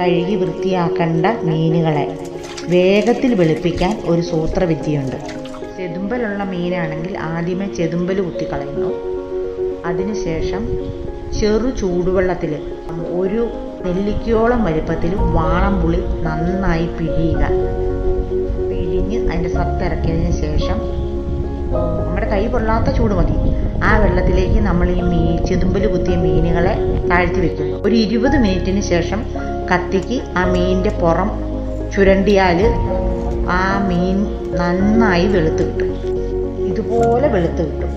കഴുകി വൃത്തിയാക്കേണ്ട മീനുകളെ വേഗത്തിൽ വെളുപ്പിക്കാൻ ഒരു സൂത്രവിദ്യയുണ്ട്. ചെതുമ്പലുള്ള മീനാണെങ്കിൽ ആദ്യമേ ചെതുമ്പൽ കുത്തിക്കളയുന്നു. അതിനുശേഷം ചെറു ചൂടുവെള്ളത്തിൽ ഒരു നെല്ലിക്കോളം വലുപ്പത്തിൽ വാളംപുളി നന്നായി പിഴിയുക. പിഴിഞ്ഞ് അതിന്റെ സത്തിറക്കിയതിന് ശേഷം നമ്മുടെ കൈ പൊള്ളാത്ത ചൂട് മതി. ആ വെള്ളത്തിലേക്ക് നമ്മൾ ഈ മീ ചെതുമ്പൽ കുത്തിയ മീനുകളെ താഴ്ത്തി വെക്കുന്നു. ഒരു ഇരുപത് മിനിറ്റിന് ശേഷം കത്തിക്ക് ആ മീനിന്റെ പുറം ചുരണ്ടിയാൽ ആ മീൻ നന്നായി വെളുത്ത് കിട്ടും. ഇതുപോലെ വെളുത്ത് കിട്ടും.